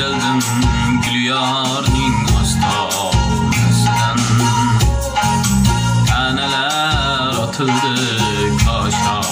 keldim gulyorning ostonasidan tanalar otildi koshon